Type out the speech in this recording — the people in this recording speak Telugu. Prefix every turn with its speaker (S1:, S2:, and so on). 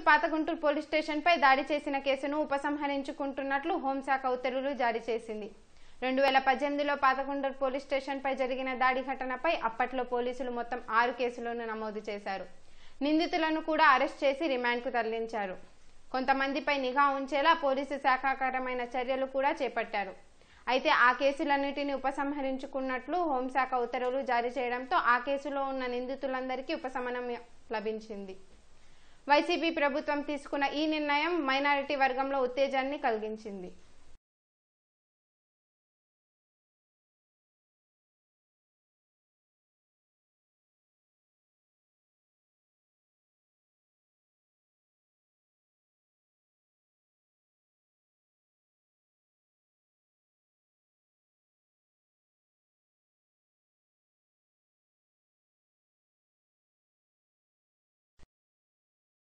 S1: గుంటూరు పాత గుంటూరు పోలీస్ స్టేషన్పై దాడి చేసిన కేసును ఉపసంహరించుకుంటున్నట్లు హోంశాఖ ఉత్తర్వులు జారీ చేసింది. రెండు వేల పద్దెనిమిదిలో పాతగుంటూరు పోలీస్ స్టేషన్పై జరిగిన దాడి ఘటనపై అప్పట్లో పోలీసులు మొత్తం ఆరు కేసులను నమోదు చేశారు. నిందితులను కూడా అరెస్ట్ చేసి రిమాండ్కు తరలించారు. కొంతమందిపై నిఘా ఉంచేలా పోలీసు శాఖాకరమైన చర్యలు కూడా చేపట్టారు. అయితే ఆ కేసులన్నిటిని ఉపసంహరించుకున్నట్లు హోంశాఖ ఉత్తర్వులు జారీ చేయడంతో ఆ కేసులో ఉన్న నిందితులందరికీ ఉపశమనం లభించింది. వైసీపీ ప్రభుత్వం తీసుకున్న ఈ నిర్ణయం మైనారిటీ వర్గంలో ఉత్తేజాన్ని కలిగించింది.